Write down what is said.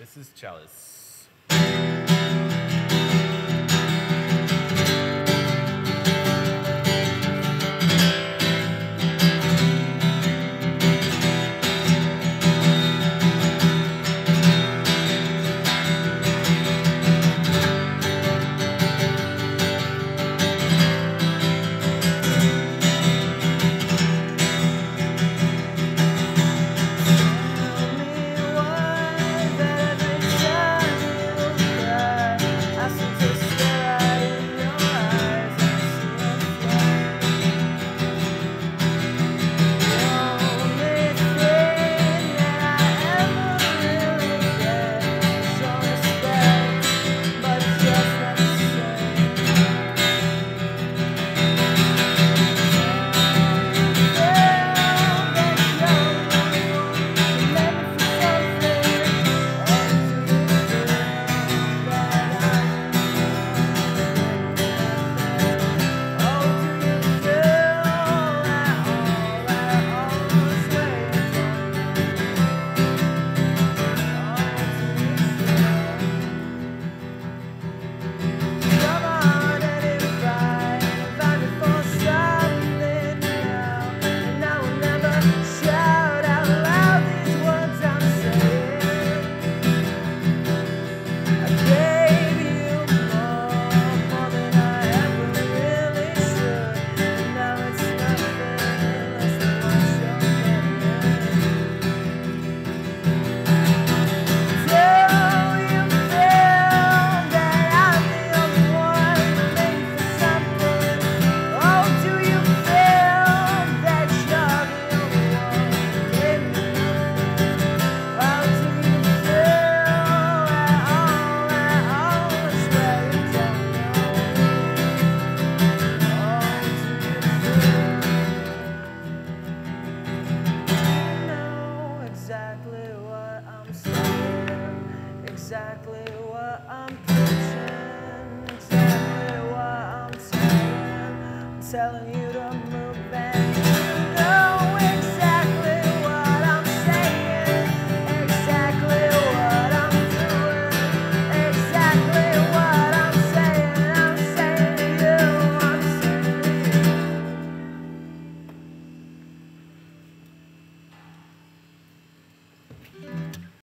This is Chalice. Exactly what I'm saying, exactly what I'm preaching, exactly what I'm saying. I'm telling you to